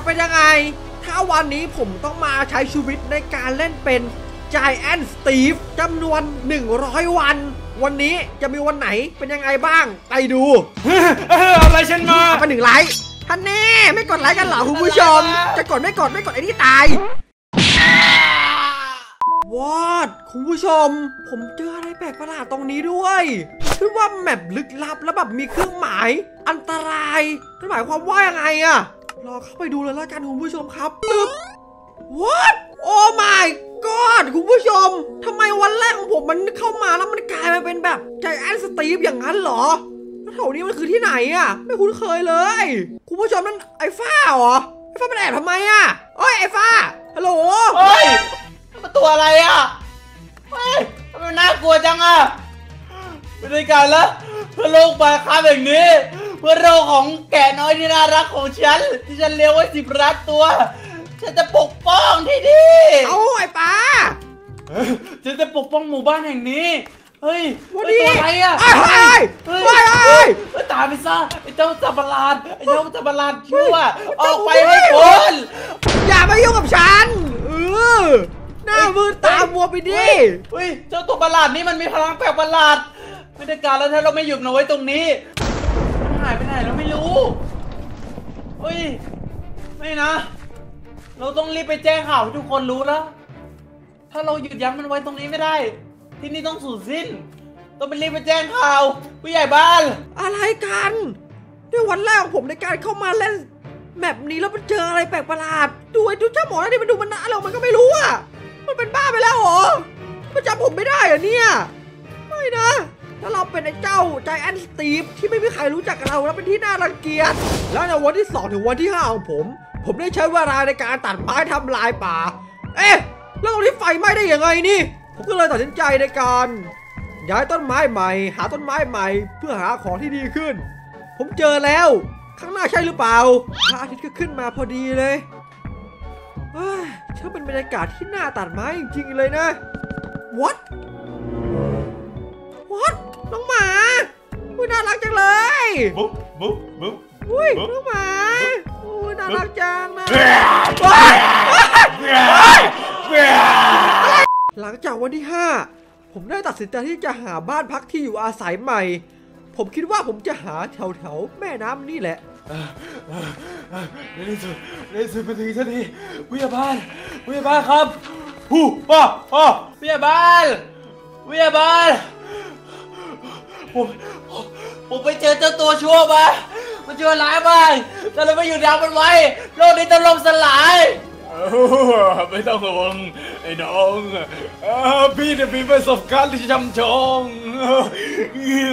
จะเป็นยังไง ถ้าวันนี้ผมต้องมาใช้ชีวิตในการเล่นเป็น Giant Steve จำนวน 100 วัน วันนี้จะมีวันไหนเป็นยังไงบ้าง ไปดูอะไรฉันมาเอาไปหนึ่งไลค์ท่านแน่ไม่กดไลค์กันเหรอคุณผู้ชม จะกดไม่กดไม่กดไอ้นี่ตายวอดคุณผู้ชม ผมเจออะไรแปลกประหลาดตรงนี้ด้วยคือว่าแมปลึกลับแล้วแบบมีเครื่องหมาย อันตรายนั่นหมายความว่ายังไงอะ รอเข้าไปดูเลยละกันคุณผู้ชมครับปึ๊บ What โอ้ my god คุณผู้ชมทำไมวันแรกของผมมันเข้ามาแล้วมันกลายมาเป็นแบบใจแอนสตีฟอย่างนั้นเหรอแล้วแถวนี้มันคือที่ไหนอะไม่คุ้นเคยเลย คุณผู้ชมนั่นไอ้ฟ้าเหรอ ไอ้ฟ้ามันแอบทำไมอะเอ้ยไอ้ฟ้าฮัลโหลเฮ้ยมันตัวอะไรอะเฮ้ยทำไมน่ากลัวจังอะไม่ได้การละเพื่อโลกใบค้าแบบนี้ เพื่อโลกของแกะน้อยที่น่ารักของฉัน ที่ฉันเลี้ยงไว้สิบล้านตัว ฉันจะปกป้องที่นี่เอาไอ้ป้าฉันจะปกป้องหมู่บ้านแห่งนี้ เฮ้ยวันเฮ้ยนี้ตัวอะไรอะไอ้ไอ้เฮ้ยไอ้ไอ้ เฮ้ยเฮ้ยตายไปซะไอ้เจ้าจับประหลาดไอ้เจ้าจับประหลาดชั่วออกไปให้พ้น อย่ามายุ่งกับฉันเออหน้ามือตามัวไปดิ เฮ้ยเจ้าตัวประหลาดนี่มันมีพลังแปลกประหลาดไม่ได้การแล้วถ้าเราไม่หยุดมันไว้ตรงนี้มันหายไปไหนเราไม่รู้เฮ้ย ไม่นะ เราต้องรีบไปแจ้งข่าวให้ทุกคนรู้แล้ว ถ้าเราหยุดยั้งมันไว้ตรงนี้ไม่ได้ ที่นี่ต้องสูญสิ้น ต้องไปรีบไปแจ้งข่าวผู้ใหญ่บ้าน อะไรกันนี่วันแรกของผมในการเข้ามาเล่นแมปนี้แล้วมันเจออะไรแปลกประหลาดดูไอ้ดูเจ้าหมอนี่มันดูมันน่าอะไรมันก็ไม่รู้อะ มันเป็นบ้าไปแล้วเหรอมันจำผมไม่ได้เหรอเนี่ย ไม่นะ แล้วเราเป็นไอ้เจ้าใจแอนสตีฟที่ไม่มีใครรู้จักกับเราแล้วเป็นที่น่ารังเกียจแล้วในวันที่ 2 ถึงวันที่ 5 ของผม ผมได้ใช้เวลาในการตัดไม้ทำลายป่า เอ๊ะแล้วตรงนี้ไฟไหม้ได้ยังไงนี่ ผมก็เลยตัดสินใจในการย้ายต้นไม้ใหม่ หาต้นไม้ใหม่ เพื่อหาของที่ดีขึ้น ผมเจอแล้ว ข้างหน้าใช่หรือเปล่าพระอาทิตย์ก็ขึ้นมาพอดีเลยเฮ้ยช่างเป็นบรรยากาศที่น่าตัดไม้จริงๆเลยนะ What What น้องหมาอุ้ยน่ารักจังเลยบุ๊บบุ๊บบุ๊บ อุ้ยน้องหมาอุ้ยน่ารักจังนะหลังจากวันที่ 5 ผมได้ตัดสินใจที่จะหาบ้านพักที่อยู่อาศัยใหม่ ผมคิดว่าผมจะหาแถวแถวๆแม่น้ำนี่แหละ ในที่สุดในที่สุดมาถึงสักทีผู้ใหญ่บ้านผู้ใหญ่บ้านครับฮู้ป้าป้าผู้ใหญ่บ้านผู้ใหญ่บ้าน ผมผมผมไปเจอเจ้าตัวชั่วมา มันชั่วร้ายมากแต่เราไม่อยู่ยั้งมันไว้ โลกนี้ต้องล่มสลาย ไม่ต้องห่วงไอ้น้องเอ่อพี่เนี่ยมีประสบการณ์ที่ช่ำชอง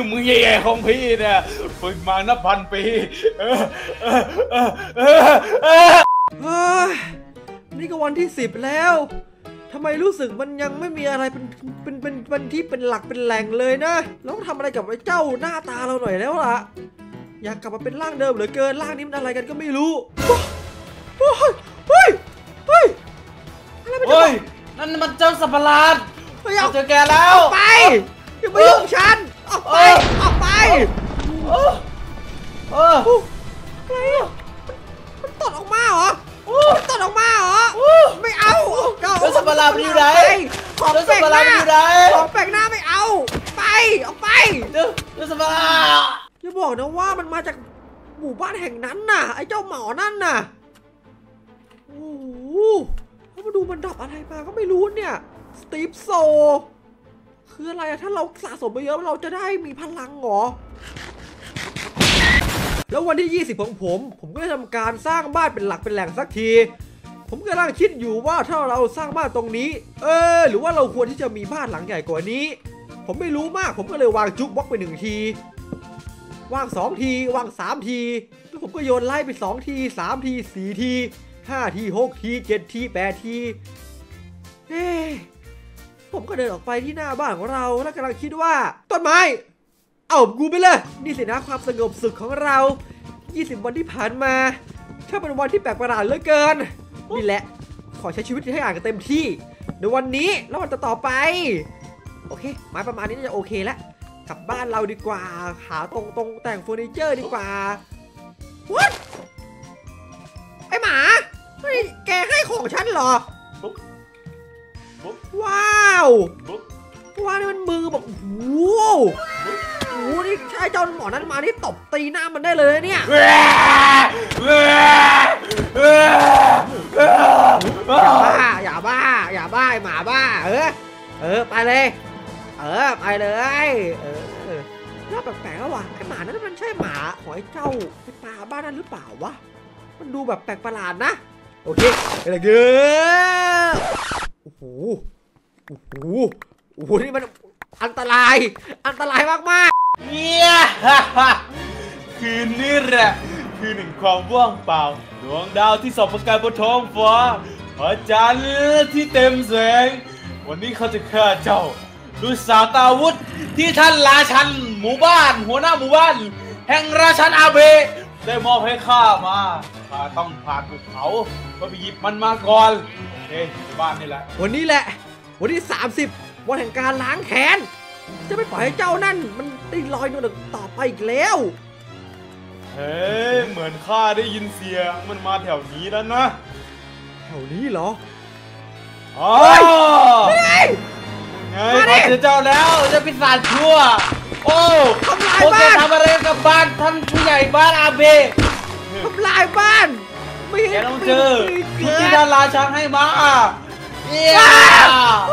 มือใหญ่ๆของพี่เนี่ยฝึกมานับพันปีเออเออเออเออเออ เฮ้ยนี่ก็วันที่10แล้ว ทำไมรู้สึกมันยังไม่มีอะไรเป็นเป็นเป็นเป็นที่เป็นหลักเป็นแหล่งเลยนะเราต้องทำอะไรกับไอ้เจ้าหน้าตาเราหน่อยแล้วล่ะ อยากกลับมาเป็นร่างเดิมเหลือเกินร่างนี้มันอะไรกันก็ไม่รู้โอ้ยเฮ้ยเฮ้ยอะไรมันจะเฮ้ยนั่นมันเจ้าสัตว์ประหลาดเฮ้ยเอา เจอแกแล้ว ไปอย่ามายุ่งกับฉันออกไปออกไปเออเออ อะไรอะมันมันตดออกมาเหรอ มันตดออกมาเหรอ ไม่เอาเอาเจ้าสัตว์ประหลาดมันอยู่ไหนของเจ้าแปสัลตกว์ประหหลาดน้ามันอยู่ไหนของแปลกหน้าไม่เอา ไป ออกไปเจ้าเจ้าสัตว์ประหลาดอย่าบอกนะว่ามันมาจากหมู่บ้านแห่งนั้นน่ะ ไอ้เจ้าหมอนั่นน่ะ โอ้โหแล้วมาดูมันดับอะไรมาก็ไม่รู้เนี่ย สตีฟโซ คืออะไรอะถ้าเราสะสมไปเยอะเราจะได้มีพลังเหรอ แล้ววันที่ 20 ของผม ผมก็ได้ทำการสร้างบ้านเป็นหลักเป็นแหล่งสักที ผมกำลังคิดอยู่ว่าถ้าเราสร้างบ้านตรงนี้ เออ หรือว่าเราควรที่จะมีบ้านหลังใหญ่กว่านี้ ผมไม่รู้มาก ผมก็เลยวางจุกบล็อกไปหนึ่งที วางสองที วางสามที แล้วผมก็โยนไล่ไปสองทีสามทีสี่ทีห้าทีหกทีเจ็ดทีแปดที เฮ้ผมก็เดินออกไปที่หน้าบ้านของเราแล้วกำลังคิดว่าต้นไม้ เอากูไปเลยนี่สินะความสงบสุขของเรา 20 วันที่ผ่านมาช่างเป็นวันที่แปลกประหลาดเหลือเกิน นี่แหละ ขอใช้ชีวิตให้อ่านกันเต็มที่ ในวันนี้แล้ววันต่อๆไป โอเคไม้ประมาณนี้น่าจะโอเคแล้วกลับบ้านเราดีกว่า หาตรงตรงแต่งเฟอร์นิเจอร์ดีกว่า What ไอหมาได้ของฉันเหรอปุ๊บปุ๊บว้าวปุ๊บว้าวนี่มันมือแบบโอ้โห โอ้นี่ใช่เจ้าหมอนั้นมานี่ตบตีหน้ามันได้เลยเนี่ยอย่าบ้าอย่าบ้าอย่าบ้าไอหมาบ้า เออ เออไปเลย เออไปเลย เออน่าแปลกๆแล้วว่ะไอหมานั้นมันใช่หมาของไอเจ้าไอปลาบ้านนั้นหรือเปล่าวะมันดูแบบแปลกประหลาดนะ โอเคไปเลยโอ้โหโอ้โหโอ้โหนี่มันอันตราย อันตรายมาก เนี่ยคืนนี้แหละคือหนึ่งความว่างเปล่า ดวงดาวที่ส่องประกายบนท้องฟ้าพระจันทร์ที่เต็มแสง วันนี้เขาจะฆ่าเจ้าด้วยสาตาวุธที่ท่านราชันหมู่บ้าน หัวหน้าหมู่บ้าน แห่งราชันอาเบได้มอบให้ข้ามาข้าต้องผ่านภูเขาเพื่อไปหยิบมันมาก่อนโอเคในบ้านนี่แหละ วันนี้แหละ วันที่ 30 วันแห่งการล้างแค้น จะไม่ปล่อยให้เจ้านั่น มันได้ลอยนวลต่อไปอีกแล้ว เฮ้ยเหมือนข้าได้ยินเสียงมันมาแถวนี้แล้วนะแถวนี้เหรออ๋อเฮ้ยไงมาดิขอเจอเจ้าแล้วเจ้าปีศาจชั่ว โอ้ทำลายพวกแกบ้านทำอะไรกับบ้านท่านผู้ใหญ่บ้านอาเบะทำลายบ้าน ไม่แกต้องเจอไม่ชุดเกิที่ดดาราช้างให้มาเอี้ย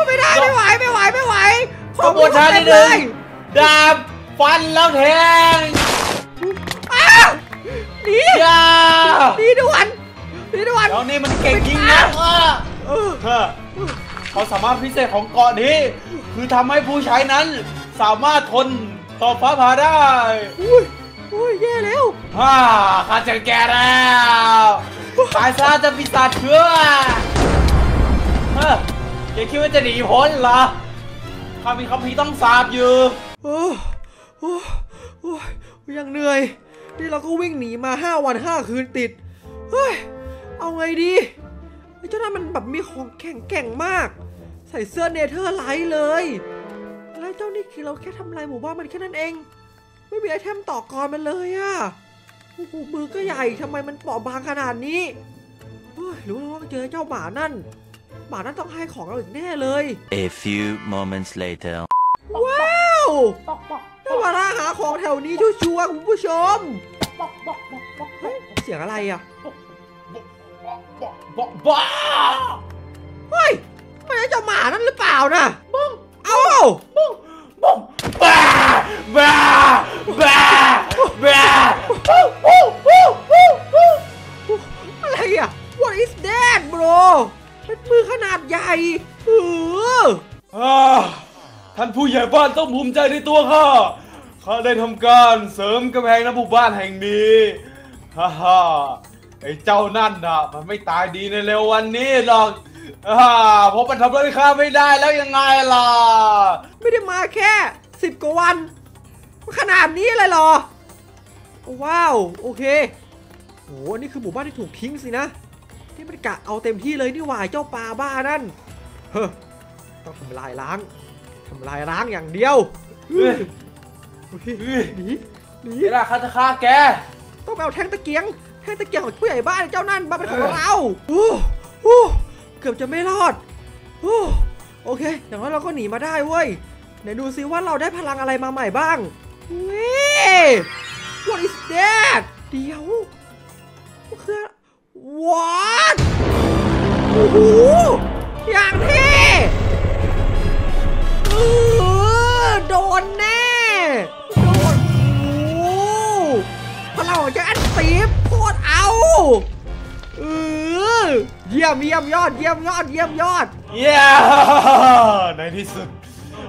ไม่ได้ไม่ไหวไม่ไหวไม่ไหว ขบวนช้างนิดนึงดาบฟันแล้วแทงอ้าวหนีอย่าหนีด่วนหนีด่วนแล้วนี่มันเก่งจริงนะเออเออเฮ้อความสามารถพิเศษของเกาะนี้ คือทำให้ผู้ใช้นั้น สามารถทนต่อฟ้าผ่าได้อุ้ยอุ้ยแย่แล้วฮ่าข้าเจอแกแล้วตายซะจะปีศาจเชื่อเฮ้อแกคิดว่าจะหนีพ้นเหรอ ข้ามีคัมภีร์ต้องสาปอยู่โอ้โอ้โอ้ยยังเหนื่อย นี่เราก็วิ่งหนีมา5วัน5คืนติด เฮ้ย เอาไงดีไอ้เจ้านั่นมันแบบมีของแข็งแกร่งมาก ใส่เสื้อ Netherite เลย แล้วเจ้านี่คือเราแค่ทำลายหมู่บ้านมันแค่นั้นเอง ไม่มีไอเทมต่อกรมันเลยอะโอ้โหมือก็ใหญ่ทำไมมันเปราะบางขนาดนี้เฮ้ยหรือว่าเราต้องเจอเจ้าหมานั่น หมานั่นต้องให้ของเราอีกแน่เลย A few moments later. ว้าวได้มาล่าหาของแถวนี้ชัวร์ๆคุณผู้ชมเฮ้ยเสียงอะไรอะบ้าบ้าเฮ้ยมันจะเจ้าหมานั่นหรือเปล่านะเอ้าบ้าบ้าบ้าบ้าอะไรอะ What is that bro เป็นมือขนาดใหญ่เอออ่าท่านผู้ใหญ่บ้านต้องภูมิใจในตัวข้า ข้าได้ทำการเสริมกำแพงหน้าหมู่บ้านแห่งนี้ ฮ่าฮ่าไอ้เจ้านั่นน่ะ มันไม่ตายดีในเร็ววันนี้หรอกอ่าเพราะมันทำอะไรข้าไม่ได้แล้วยังไงล่ะ ไม่ได้มาแค่สิบกว่าวันขนาดนี้เลยเหรอ ว้าว โอเคโหอันนี่คือหมู่บ้านที่ถูกทิ้งสินะ นี่มันกะเอาเต็มที่เลยนี่หว่าเจ้าปลาบ้านั่น เฮ้อต้องทำลายล้างทำลายล้างอย่างเดียวเฮ้ยโอเคเฮ้ยหนีหนีนี่แหละข้าจะฆ่าแก ต้องไปเอาแท่งตะเกียงแท่งตะเกียงของผู้ใหญ่บ้านเจ้านั่นมาเป็นของเราโอ้โหเกือบจะไม่รอดโอ้โอเค อย่างน้อยเราก็หนีมาได้เว้ยไหนดูซิว่าเราได้พลังอะไรมาใหม่บ้างเว้ย What is that เดี๋ยวมันคือ What โอ้โหอย่างเท่เออโดนแน่ โดนโอ้โหพลังของแจ็คแอนตีฟโคตรเอาเออเยี่ยมเยี่ยมยอด เยี่ยมยอด เยี่ยมยอด เย้ในที่สุด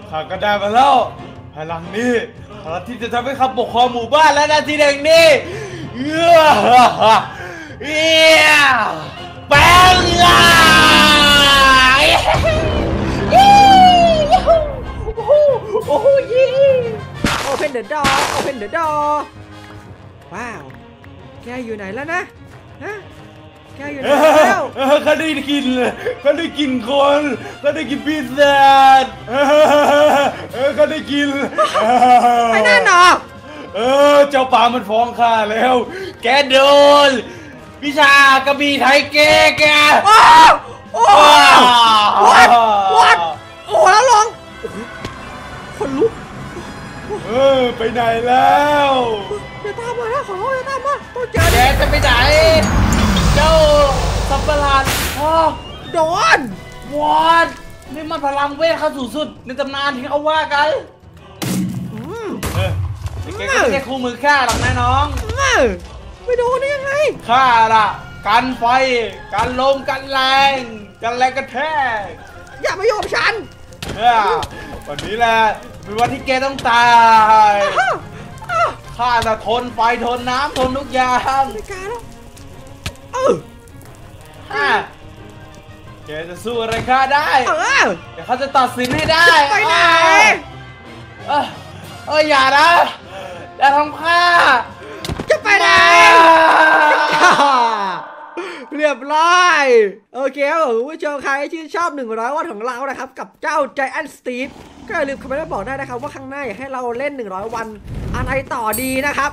ข้าก็ได้มาแล้วพลังนี้พลังที่จะทำให้ข้าปกครองหมู่บ้านและนาทีแห่งนี้เย้ เย้แปลงร่างโอ้โหยี่ Open the door Open the door ว้าว แกอยู่ไหนแล้วนะ ฮะ แกอยู่ไหนแล้วข้าได้กินข้าได้กินคนข้าได้กินพิซซ่าข้าได้กินไอ้นั่นเหรอเออ เจ้าป่ามันฟ้องข้าแล้ว แกโดน วิชากระบี่ไทยเก๊แกโอ้โอ้วัดวัดโอ้แล้วลองโอ้โหคนลุกเออไปไหนแล้วอย่าตามมานะขอร้องอย่าตามมาต้องเจอแกดิจะไปไหน เจ้าสัมปราชพ่อโดนวอดนี่มันพลังเวทขั้นสูงสุดในตำนานที่เขาว่ากันอืมเออแต่แกก็ไม่ใช่คู่มือข้าหรอกนะน้องเอ้า ไม่โดนได้ยังไงข้าล่ะกันไฟกันลมกันแรง กันแรงกระแทกอย่ามาโยงกับฉันเนี่ยวันนี้แหละเป็นวันที่แกต้องตายอ้าวอ้าวข้าจะทนไฟทนน้ำทนทุกอย่างไม่กล้าแล้วเออฮ่าแกจะสู้อะไรข้าได้เออเดี๋ยวเขาจะตัดสินให้ได้ไปไหนเออเอออย่านะอย่าทำข้าจะไปไหน เรียบร้อย โอเคครับผมคุณผู้ชมใครที่ชื่นชอบ 100 วันของเรานะครับ กับเจ้า Giant Steve ก็อย่าลืมคอมเมนต์มาบอกได้นะครับ ว่าข้างหน้าอยากให้เราเล่น 100 วันอะไรต่อดีนะครับ